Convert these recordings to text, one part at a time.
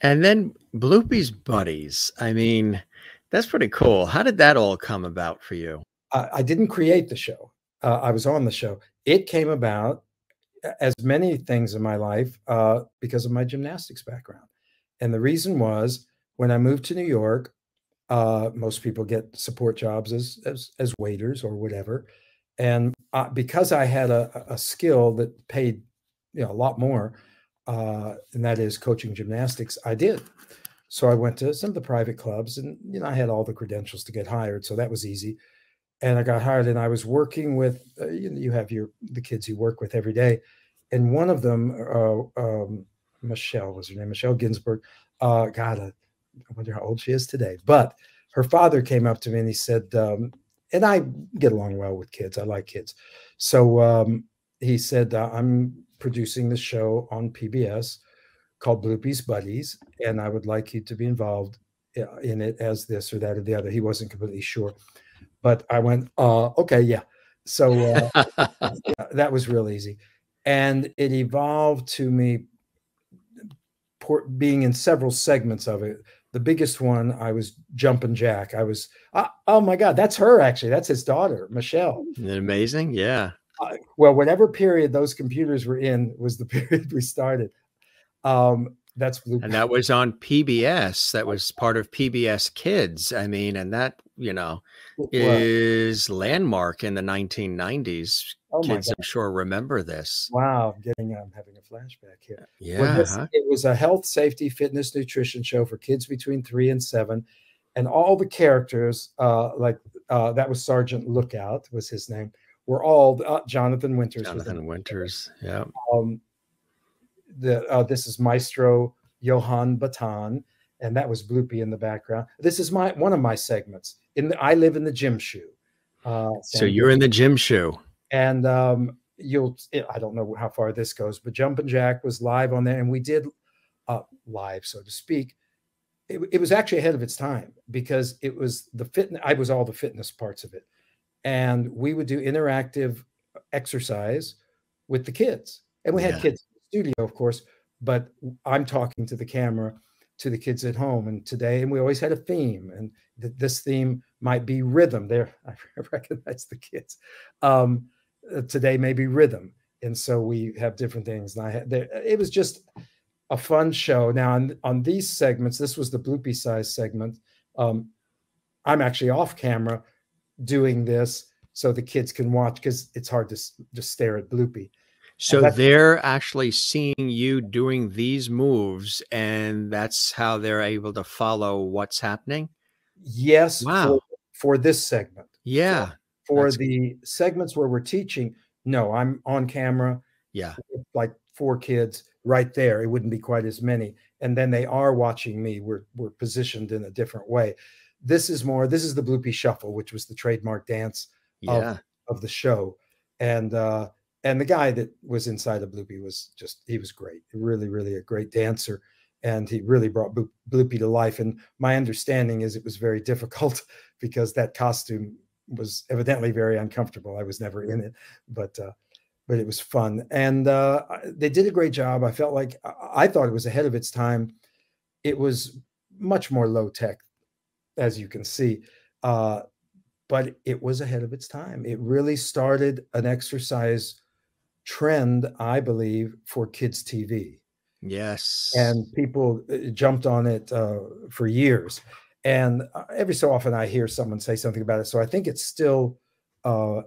And then Bloopy's buddies. I mean, that's pretty cool. How did that all come about for you? I, I didn't create the show. Uh, I was on the show. It came about, as many things in my life, uh, because of my gymnastics background. And the reason was when I moved to New York, uh, most people get support jobs as, as, as waiters or whatever. And uh, because I had a, a skill that paid you know a lot more, uh, and that is coaching gymnastics, I did. So I went to some of the private clubs, and you know I had all the credentials to get hired, so that was easy. And I got hired, and I was working with uh, you, know, you have your the kids you work with every day, and one of them, uh, um, Michelle was her name, Michelle Ginsburg. Uh, God, I wonder how old she is today. But her father came up to me and he said, um, and I get along well with kids. I like kids. So um, he said, uh, I'm producing the show on PBS called Bloopy's Buddies, and I would like you to be involved uh, in it as this or that or the other. He wasn't completely sure, but I went, uh, okay, yeah. So uh, that was real easy, and it evolved to me being in several segments of it. The biggest one, I was jumping jack. I was, uh, oh my God, that's her actually. That's his daughter, Michelle. amazing? Yeah. Uh, well, whatever period those computers were in was the period we started. Um, that's Blue. And that was on PBS. That was part of PBS Kids. I mean, and that, you know, is landmark in the 1990s. Oh Kids, I'm sure, remember this. Wow, I'm getting, I'm having a flashback here. Yeah. This, huh? It was a health, safety, fitness, nutrition show for kids between three and seven. And all the characters, uh, like uh, that was Sergeant Lookout, was his name, were all uh, Jonathan Winters. Jonathan Winters, yeah. Um, the uh, this is Maestro Johan Baton, and that was Bloopy in the background. This is my one of my segments. In the, I live in the gym shoe. Uh, so you're in the gym shoe, and um, you'll. I don't know how far this goes, but Jumpin' Jack was live on there, and we did uh, live, so to speak. It, it was actually ahead of its time because it was the fitness. I was all the fitness parts of it, and we would do interactive exercise with the kids, and we had yeah. kids studio, of course, but I'm talking to the camera to the kids at home. And today, and we always had a theme, and th- this theme might be rhythm. There, I recognize the kids. Um, uh, today may be rhythm, and so we have different things. And I had there, it was just a fun show. Now on on these segments, this was the bloopy size segment. Um, I'm actually off camera doing this so the kids can watch because it's hard to just stare at bloopy. So they're actually seeing you doing these moves, and that's how they're able to follow what's happening. Yes. Wow. For, for this segment. Yeah. For, for the segments where we're teaching, no, I'm on camera. Yeah. Like four kids right there. It wouldn't be quite as many. And then they are watching me. We're we're positioned in a different way. This is more. This is the Bloopy Shuffle, which was the trademark dance yeah. of, of the show, and. uh and the guy that was inside of Bloopy was just he was great, really, really a great dancer, and he really brought Bloopy to life. And my understanding is it was very difficult because that costume was evidently very uncomfortable. I was never in it, but uh, but it was fun, and uh, they did a great job. I felt like I thought it was ahead of its time. It was much more low tech, as you can see. Uh, but it was ahead of its time. It really started an exercise trend, I believe, for kids' TV. Yes. And people uh, jumped on it uh, for years. And uh, every so often I hear someone say something about it. So I think it still uh,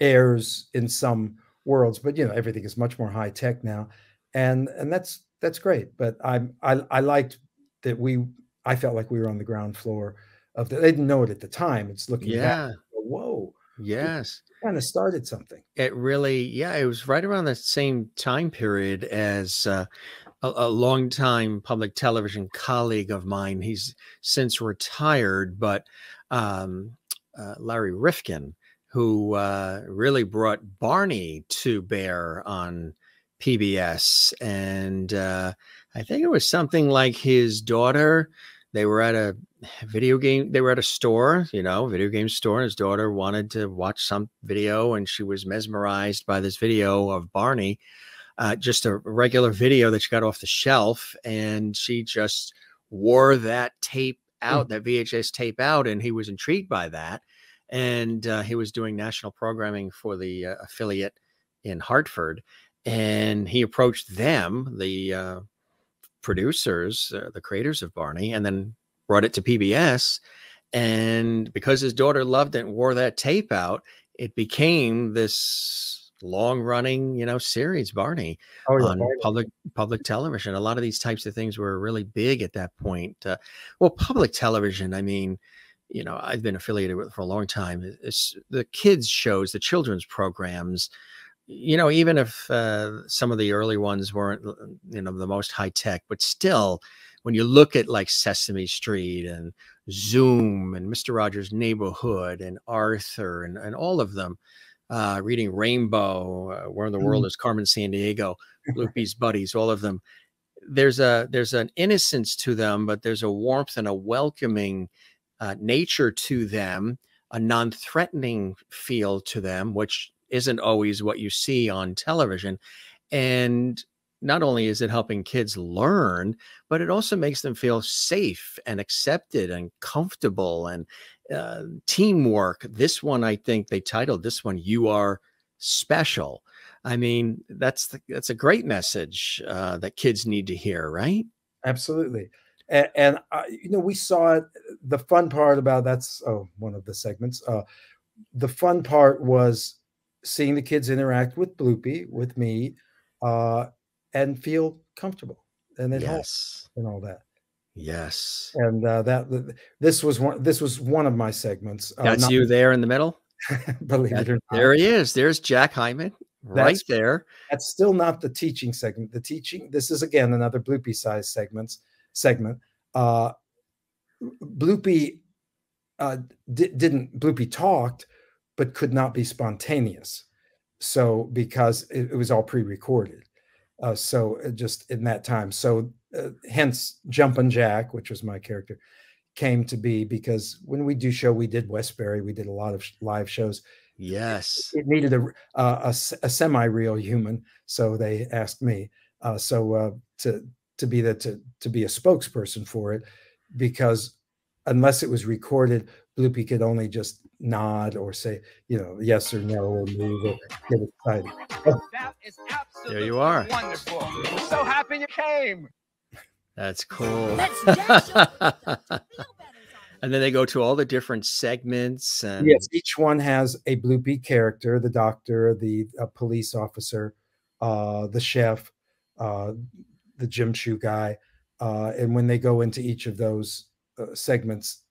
airs in some worlds, but you know, everything is much more high tech now. And and that's that's great. But I I, I liked that we I felt like we were on the ground floor of the, they didn't know it at the time. It's looking yeah. Back, whoa. Yes kind of started something. It really, yeah, it was right around the same time period as uh, a, a longtime public television colleague of mine. He's since retired, but um, uh, Larry Rifkin, who uh, really brought Barney to bear on PBS. And uh, I think it was something like his daughter they were at a video game they were at a store you know video game store his daughter wanted to watch some video and she was mesmerized by this video of barney uh, just a regular video that she got off the shelf, and she just wore that tape out, mm. that VHS tape out, and he was intrigued by that. And uh, he was doing national programming for the uh, affiliate in Hartford, and he approached them, the uh, producers, uh, the creators of Barney, and then brought it to PBS. And because his daughter loved it and wore that tape out, it became this long running, you know, series, Barney, oh, yeah, on Barney. public public television. A lot of these types of things were really big at that point. Uh, well, public television, I mean, you know, I've been affiliated with for a long time. It's the kids shows, the children's programs, you know, even if uh, some of the early ones weren't, uh, you know, the most high tech, but still, when you look at like Sesame Street and Zoom and Mr. Rogers' Neighborhood and Arthur and, and all of them, uh, reading Rainbow, uh, Where in the World mm. is Carmen Sandiego, Bloopy's buddies, all of them. There's a there's an innocence to them, but there's a warmth and a welcoming uh, nature to them, a non-threatening feel to them, which isn't always what you see on television. And not only is it helping kids learn, but it also makes them feel safe and accepted and comfortable and uh, teamwork. This one, I think they titled this one "You Are Special." I mean, that's the, that's a great message uh, that kids need to hear, right? Absolutely. And, and uh, you know, we saw it. The fun part about that's oh, one of the segments. Uh, the fun part was seeing the kids interact with Bloopy, with me, uh, and feel comfortable and at yes. and all that. Yes. And uh, that this was one this was one of my segments. Uh, That's you there in the middle. believe that, it or not. There he is. There's Jack Hyman right that's, there. That's still not the teaching segment. The teaching. This is again another Bloopy size segments segment. Uh, Bloopy uh, di- didn't Bloopy talked, but could not be spontaneous. So because it, it was all pre-recorded. Uh, so uh, just in that time, so uh, hence Jumpin' Jack, which was my character, came to be because when we do show, we did Westbury, we did a lot of sh- live shows. Yes, it, needed a a, a semi-real human, so they asked me. Uh, so uh, to to be the to to be a spokesperson for it, because unless it was recorded, Bloopy could only just nod or say, you know, yes or no or move or get excited. That is absolutely there you are. Wonderful. I'm so happy you came. That's cool. and then they go to all the different segments. And... Yes, each one has a bloopy character: the doctor, the police officer, uh, the chef, uh, the gym shoe guy. Uh, and when they go into each of those uh, segments,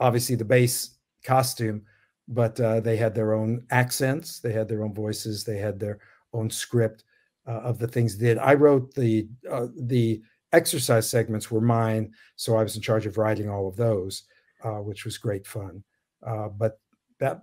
obviously the base costume, but uh, they had their own accents, they had their own voices, they had their own script uh, of the things they did. I wrote the uh, the exercise segments were mine, so I was in charge of writing all of those, uh, which was great fun. Uh, but that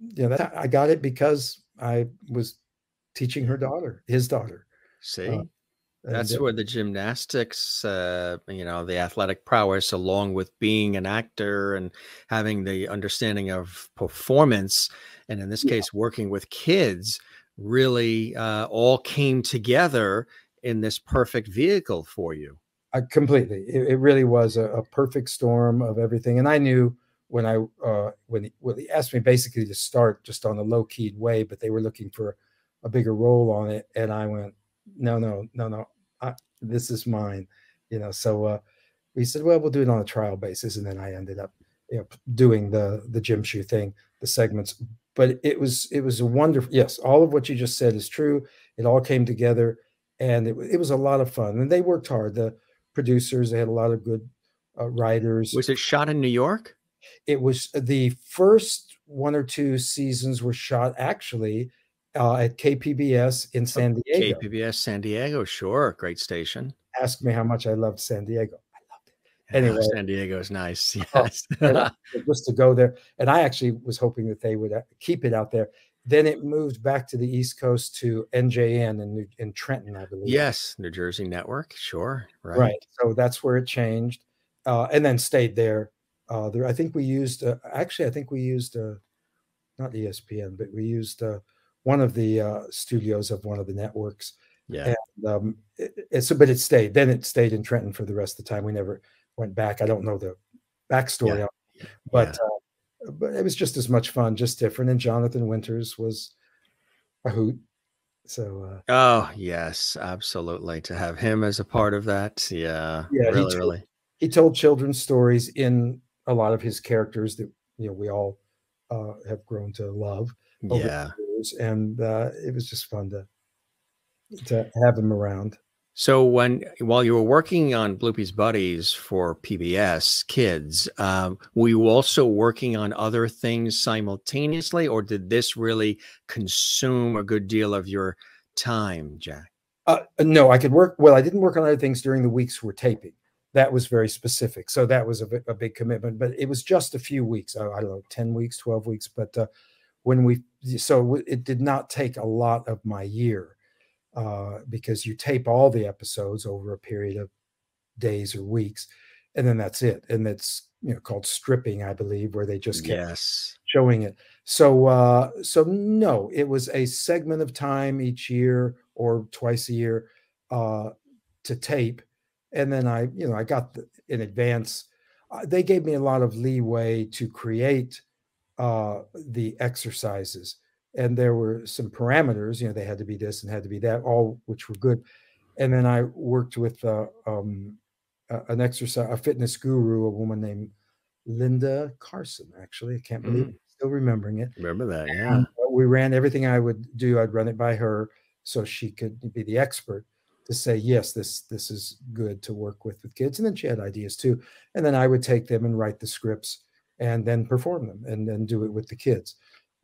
you know that I got it because I was teaching her daughter, his daughter. See, uh, that's where the gymnastics, uh, you know, the athletic prowess, along with being an actor and having the understanding of performance, and in this yeah. case, working with kids, really uh, all came together in this perfect vehicle for you. Uh, completely, it, it, really was a, a, perfect storm of everything. And I knew when I uh, when he, when he asked me basically to start just on a low keyed way, but they were looking for a bigger role on it, and I went, no, no, no, no I, this is mine, you know. So uh, we said, well, we'll do it on a trial basis, and then I ended up, you know, doing the the gym shoe thing, the segments. But it was it was a wonderful. Yes, all of what you just said is true. It all came together, and it it was a lot of fun. And they worked hard. The producers they had a lot of good uh, writers. Was it shot in New York? It was the first one or two seasons were shot actually uh, at KPBS in San Diego. KPBS San Diego, sure, great station. Ask me how much I loved San Diego. I loved it. Anyway, San Diego is nice. Oh, yes, just to go there, and I actually was hoping that they would uh, keep it out there. Then it moved back to the East Coast to NJN in, in Trenton, I believe. Yes, New Jersey Network, sure, right. Right. So that's where it changed, uh, and then stayed there. Uh, there, I think we used. Uh, actually, I think we used. Uh, not ESPN, but we used uh, one of the uh, studios of one of the networks, Yeah. And, um, it, it- so, but it stayed. Then it stayed in Trenton for the rest of the time. We never went back. I don't know the backstory, Yeah. it, but uh, but it was just as much fun, just different. And Jonathan Winters was a hoot. So uh, Oh, yes, absolutely. To have him as a part of that. Yeah. Yeah, he Really, took- really. he told children's stories in a lot of his characters that you know we all uh, have grown to love Yeah. Years, and uh, it was just fun to to have him around. So when while you were working on Bloopy's Buddies for PBS Kids, um, were you also working on other things simultaneously, or did this really consume a good deal of your time, Jack? Uh, no, I could work. Well, I didn't work on other things during the weeks we're taping. That was very specific. So that was a, a big commitment, but it was just a few weeks. I, I don't know, 10 weeks, 12 weeks. But uh, when we, so it did not take a lot of my year uh, because you tape all the episodes over a period of days or weeks. And then that's it. And it's, you know, called stripping, I believe, where they just kept Yes. showing it. So uh so no, it was a segment of time each year or twice a year uh to tape and then I you know I got the, in advance uh, they gave me a lot of leeway to create uh the exercises and there were some parameters you know they had to be this and had to be that all which were good and then I worked with uh, um an exercise a fitness guru a woman named Linda Carson actually I can't believe it. still remembering it Remember that? Yeah. and, uh, we ran everything I would do. I'd run it by her so she could be the expert to say yes, this this is good to work with with kids. And then she had ideas too. And then I would take them and write the scripts and then perform them and then do it with the kids.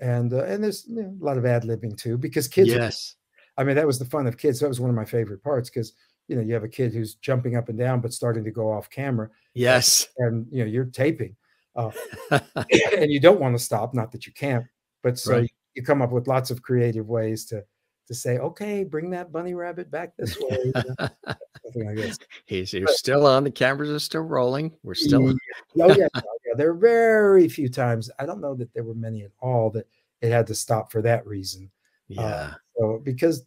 And uh, and there's you know, a lot of ad libbing too because kids. Yes. I mean, that was the fun of kids. That was one of my favorite parts because you know you have a kid who's jumping up and down but starting to go off camera, Yes. and you know you're taping. Uh, and you don't want to stop not that you can't but so Right. you come up with lots of creative ways to to say okay bring that bunny rabbit back this way something like this He's you're still on. The cameras are still rolling. We're still. Yeah. oh yeah, oh, yeah there are very few times i don't know that there were many at all that it had to stop for that reason Yeah. so because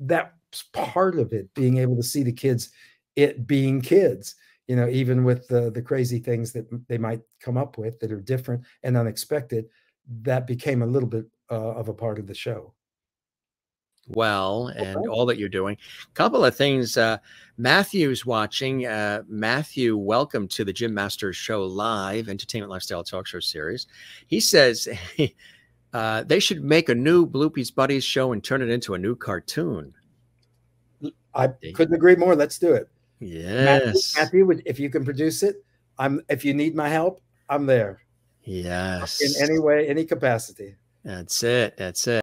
that's part of it being able to see the kids it being kids you know even with the the crazy things that they might come up with that are different and unexpected that became a little bit uh, of a part of the show well and Okay. all that you're doing. A couple of things. Uh, Matthew's watching. Uh, Matthew, welcome to the Jim Masters Show Live Entertainment Lifestyle Talk Show series. He says uh, they should make a new Bloopy's Buddies show and turn it into a new cartoon. i couldn't agree more let's do it Yes. matthew would, if you can produce it i'm if you need my help i'm there Yes. in any way any capacity That's it. That's it.